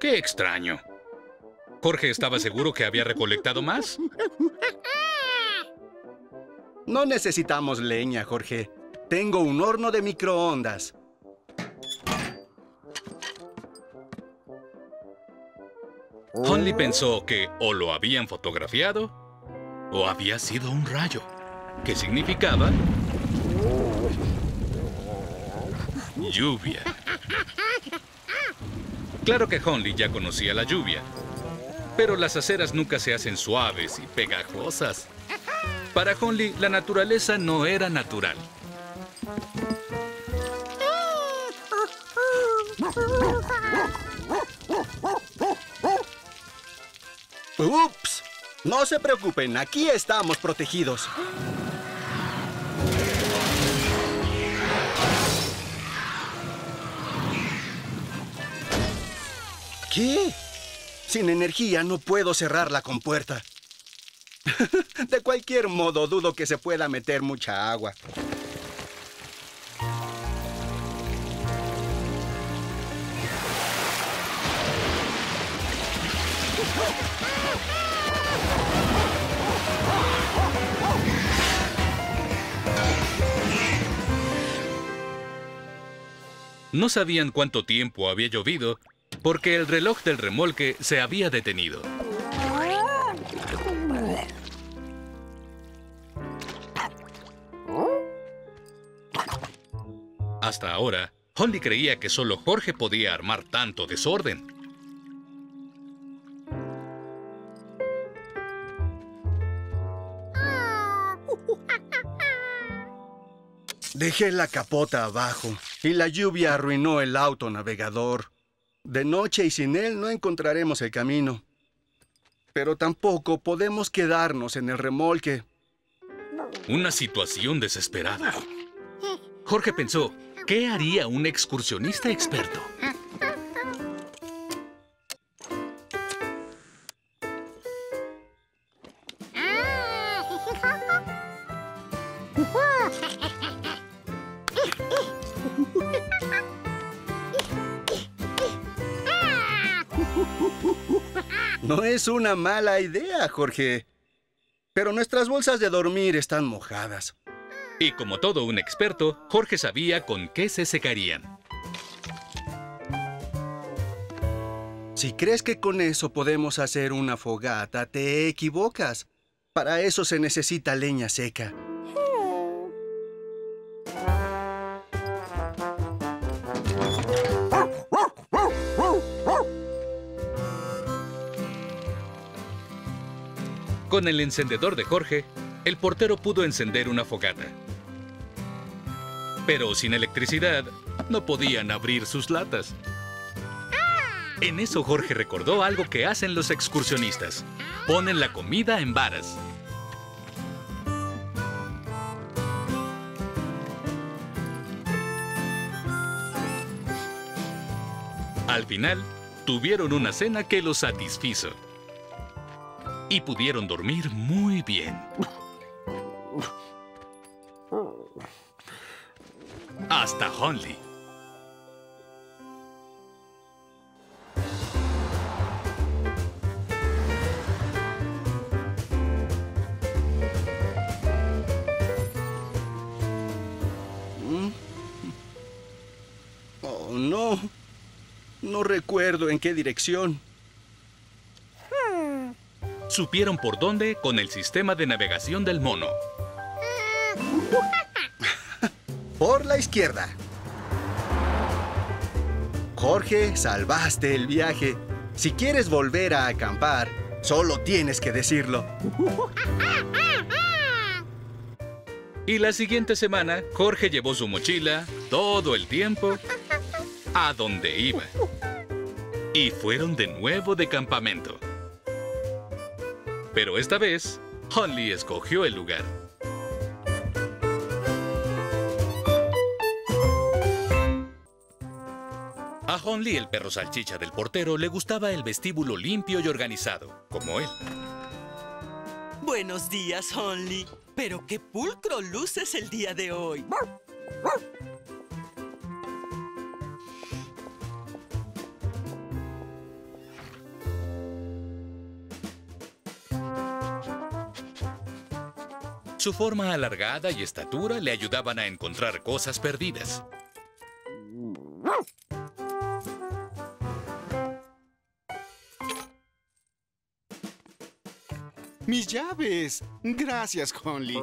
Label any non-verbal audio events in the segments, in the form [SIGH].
¡Qué extraño! Jorge estaba seguro que había recolectado más. No necesitamos leña, Jorge. Tengo un horno de microondas. Honley pensó que o lo habían fotografiado o había sido un rayo, que significaba lluvia. Claro que Honley ya conocía la lluvia, pero las aceras nunca se hacen suaves y pegajosas. Para Honley, la naturaleza no era natural. [LAUGHS] ¡Ups! No se preocupen, aquí estamos protegidos. ¿Qué? Sin energía no puedo cerrar la compuerta. [LAUGHS] De cualquier modo, dudo que se pueda meter mucha agua. No sabían cuánto tiempo había llovido porque el reloj del remolque se había detenido. Hasta ahora, Holly creía que solo Jorge podía armar tanto desorden. Dejé la capota abajo y la lluvia arruinó el auto navegador. De noche y sin él no encontraremos el camino. Pero tampoco podemos quedarnos en el remolque. Una situación desesperada. Jorge pensó, ¿qué haría un excursionista experto? Es una mala idea, Jorge. Pero nuestras bolsas de dormir están mojadas. Y como todo un experto, Jorge sabía con qué se secarían. Si crees que con eso podemos hacer una fogata, te equivocas. Para eso se necesita leña seca. Con el encendedor de Jorge, el portero pudo encender una fogata. Pero sin electricidad, no podían abrir sus latas. En eso Jorge recordó algo que hacen los excursionistas. Ponen la comida en varas. Al final, tuvieron una cena que los satisfizo. Y pudieron dormir muy bien. Hasta Honley. Oh, no. No recuerdo en qué dirección. Supieron por dónde con el sistema de navegación del mono. Por la izquierda. Jorge, salvaste el viaje. Si quieres volver a acampar, solo tienes que decirlo. Y la siguiente semana, Jorge llevó su mochila todo el tiempo a donde iba. Y fueron de nuevo de campamento. Pero esta vez, Holly escogió el lugar. A Honley, el perro salchicha del portero, le gustaba el vestíbulo limpio y organizado, como él. Buenos días, Honley. Pero qué pulcro luces el día de hoy. Su forma alargada y estatura le ayudaban a encontrar cosas perdidas. ¡Mis llaves! Gracias, Conley.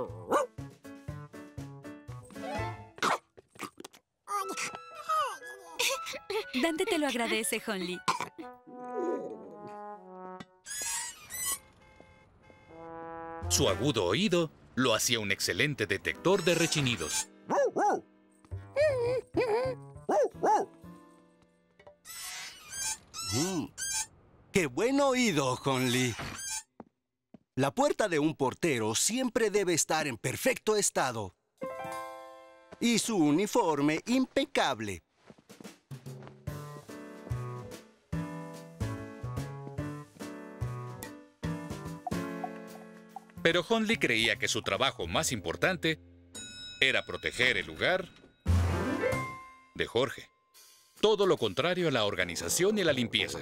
Dante te lo agradece, Honley. Su agudo oído lo hacía un excelente detector de rechinidos. Mm. ¡Qué buen oído, Conley! La puerta de un portero siempre debe estar en perfecto estado. Y su uniforme impecable. Pero Honley creía que su trabajo más importante era proteger el lugar de Jorge. Todo lo contrario a la organización y la limpieza.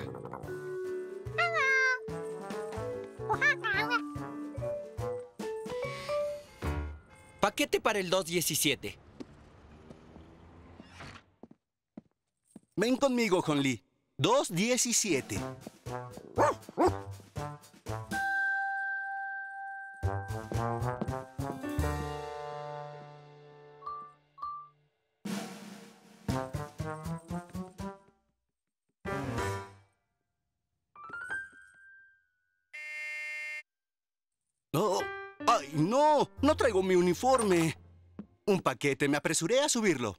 Paquete para el 217. Ven conmigo, Conley. 217. Traigo mi uniforme! Un paquete, me apresuré a subirlo.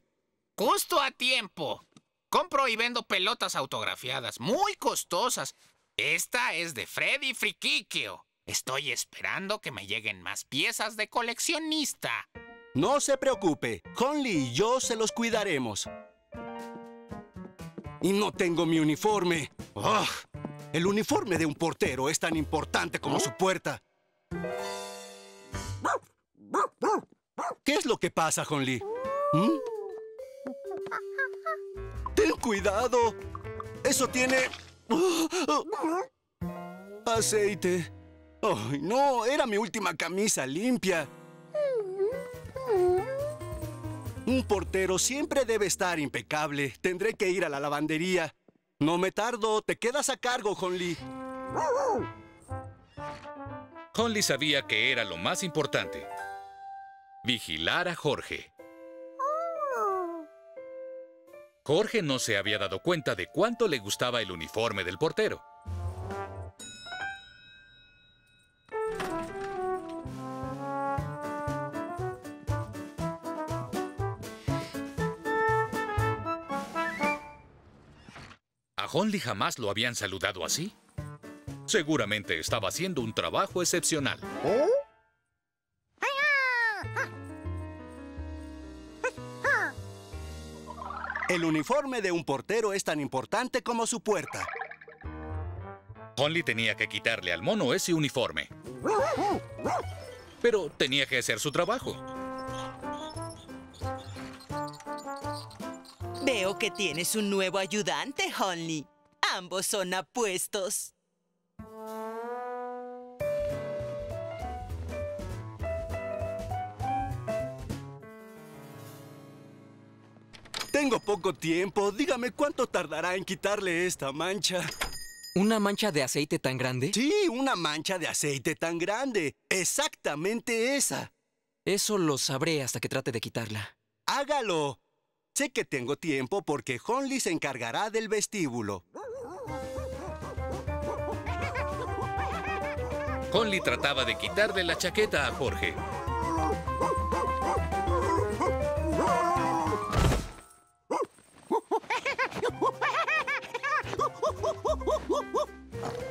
Justo a tiempo. Compro y vendo pelotas autografiadas, muy costosas. Esta es de Freddy Friquiquio. Estoy esperando que me lleguen más piezas de coleccionista. No se preocupe, Conley y yo se los cuidaremos. Y no tengo mi uniforme. ¡Ugh! El uniforme de un portero es tan importante como su puerta. ¿Qué es lo que pasa, Conley? ¿Mm? ¡Ten cuidado! Eso tiene... Aceite. ¡Ay, no! Era mi última camisa limpia. Un portero siempre debe estar impecable. Tendré que ir a la lavandería. No me tardo. Te quedas a cargo, Honley. Honley sabía que era lo más importante. Vigilar a Jorge. Jorge no se había dado cuenta de cuánto le gustaba el uniforme del portero. A Honley jamás lo habían saludado así. Seguramente estaba haciendo un trabajo excepcional. El uniforme de un portero es tan importante como su puerta. Honley tenía que quitarle al mono ese uniforme. Pero tenía que hacer su trabajo. Veo que tienes un nuevo ayudante, Honley. Ambos son apuestos. Tengo poco tiempo. Dígame cuánto tardará en quitarle esta mancha. ¿Una mancha de aceite tan grande? Sí, una mancha de aceite tan grande. Exactamente esa. Eso lo sabré hasta que trate de quitarla. Hágalo. Sé que tengo tiempo porque Honley se encargará del vestíbulo. Honley trataba de quitarle la chaqueta a Jorge.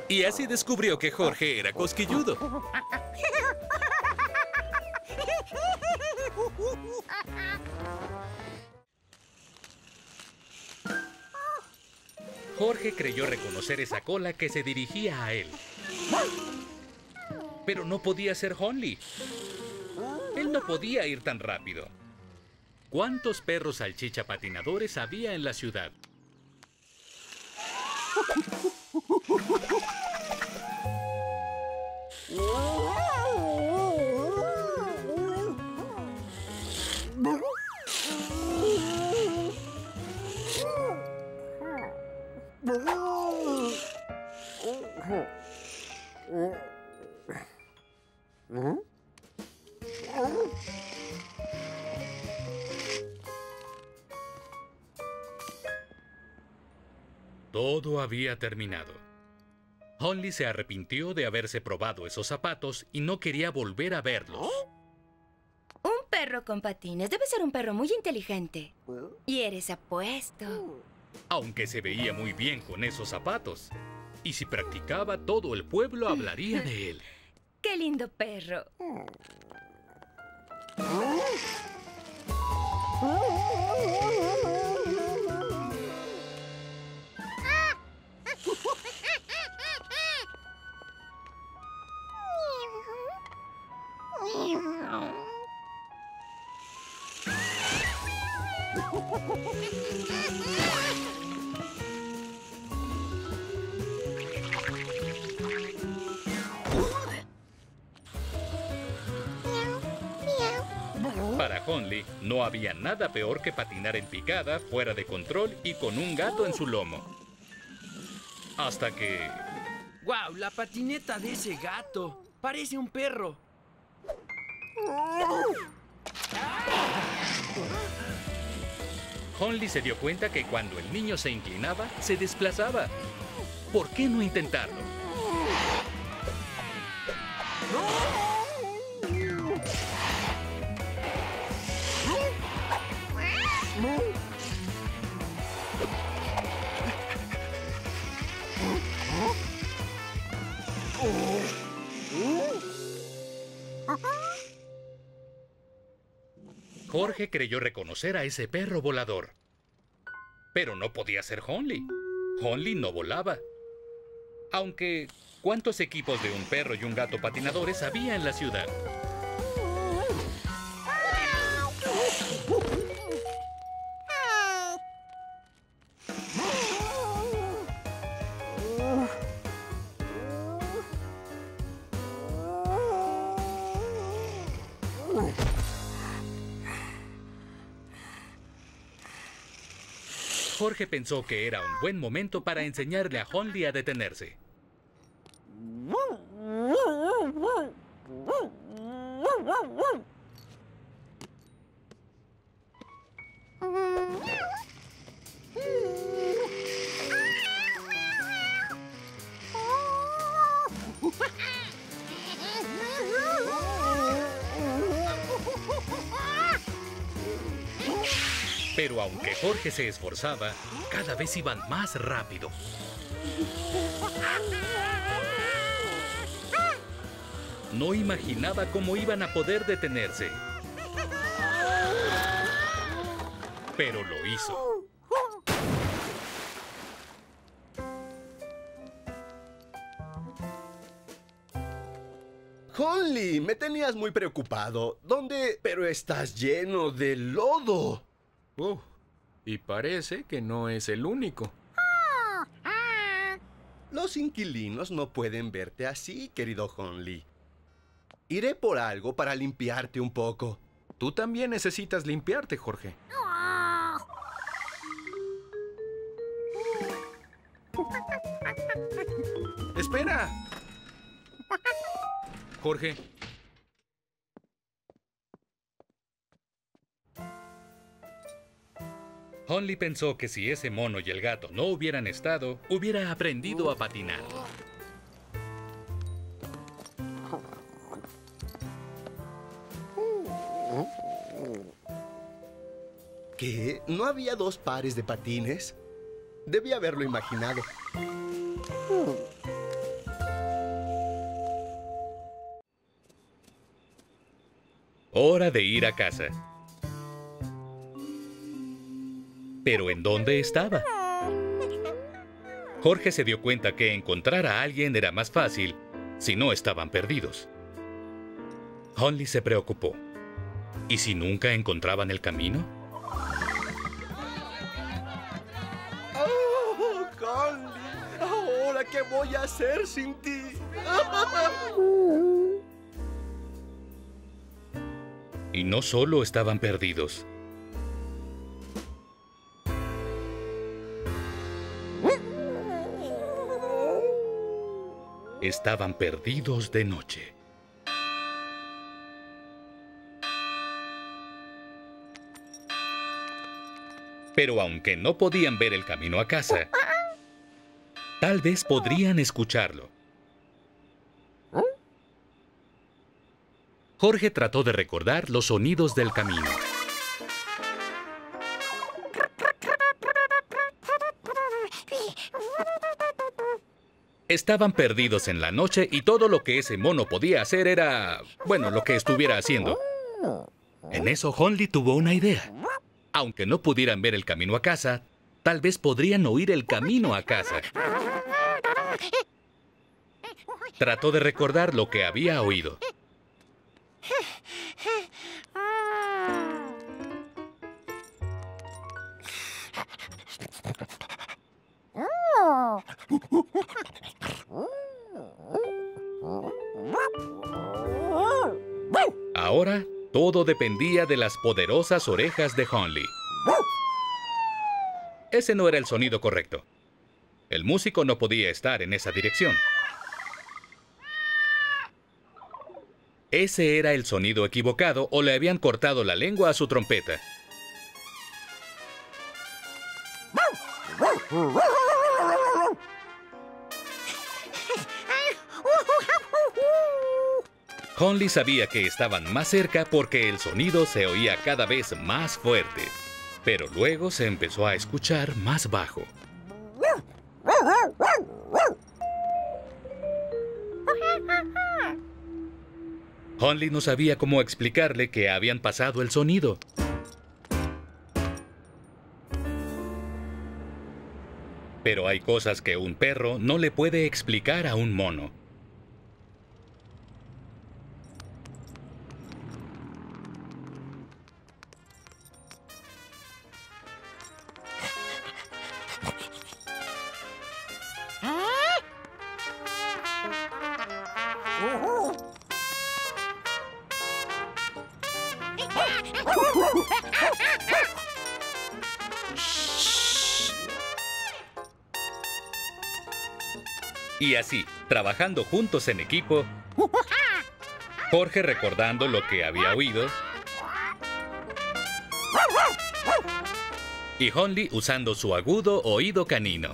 Y así descubrió que Jorge era cosquilludo. Jorge creyó reconocer esa cola que se dirigía a él. Pero no podía ser Honley. Él no podía ir tan rápido. ¿Cuántos perros salchicha patinadores había en la ciudad? Todo había terminado. Honley se arrepintió de haberse probado esos zapatos y no quería volver a verlos. Un perro con patines debe ser un perro muy inteligente. Y eres apuesto. Aunque se veía muy bien con esos zapatos. Y si practicaba, todo el pueblo hablaría de él. [LAUGHS] ¡Qué lindo perro! No había nada peor que patinar en picada, fuera de control y con un gato en su lomo. Hasta que... ¡Wow! La patineta de ese gato. Parece un perro. Honley se dio cuenta que cuando el niño se inclinaba, se desplazaba. ¿Por qué no intentarlo? Jorge creyó reconocer a ese perro volador. Pero no podía ser Honley. Honley no volaba. Aunque, ¿cuántos equipos de un perro y un gato patinadores había en la ciudad? Jorge pensó que era un buen momento para enseñarle a Honley a detenerse. Pero aunque Jorge se esforzaba, cada vez iban más rápido. No imaginaba cómo iban a poder detenerse. Pero lo hizo. Honley, me tenías muy preocupado. ¿Dónde? Pero estás lleno de lodo. Uh, y parece que no es el único. Los inquilinos no pueden verte así, querido Honley. Iré por algo para limpiarte un poco. Tú también necesitas limpiarte, Jorge. ¡Espera! Jorge, Honley pensó que si ese mono y el gato no hubieran estado, hubiera aprendido a patinar. ¿Qué? ¿No había dos pares de patines? Debí haberlo imaginado. Hora de ir a casa. ¿Pero en dónde estaba? Jorge se dio cuenta que encontrar a alguien era más fácil si no estaban perdidos. Honley se preocupó. ¿Y si nunca encontraban el camino? ¡Oh, Conley! ¿Ahora qué voy a hacer sin ti? Y no solo estaban perdidos. Estaban perdidos de noche. Pero aunque no podían ver el camino a casa, tal vez podrían escucharlo. Jorge trató de recordar los sonidos del camino. Estaban perdidos en la noche y todo lo que ese mono podía hacer era, bueno, lo que estuviera haciendo. En eso Honley tuvo una idea. Aunque no pudieran ver el camino a casa, tal vez podrían oír el camino a casa. Trató de recordar lo que había oído. [LAUGHS] Ahora, todo dependía de las poderosas orejas de Honley. Ese no era el sonido correcto. El músico no podía estar en esa dirección. Ese era el sonido equivocado o le habían cortado la lengua a su trompeta. Conley sabía que estaban más cerca porque el sonido se oía cada vez más fuerte, pero luego se empezó a escuchar más bajo. Conley no sabía cómo explicarle que habían pasado el sonido. Pero hay cosas que un perro no le puede explicar a un mono. Y así, trabajando juntos en equipo, Jorge recordando lo que había oído. Y Honley usando su agudo oído canino.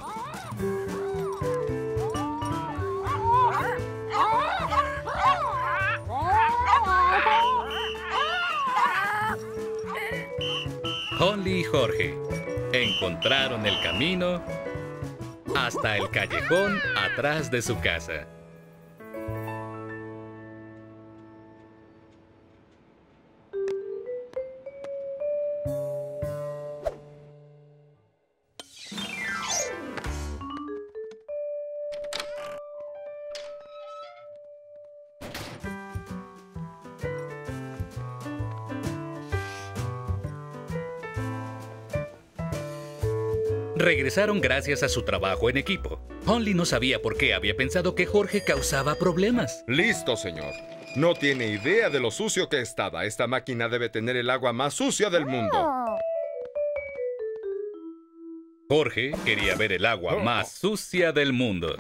Honley y Jorge encontraron el camino hasta el callejón atrás de su casa. Regresaron gracias a su trabajo en equipo. Honley no sabía por qué había pensado que Jorge causaba problemas. Listo, señor. No tiene idea de lo sucio que estaba. Esta máquina debe tener el agua más sucia del mundo. Jorge quería ver el agua más sucia del mundo.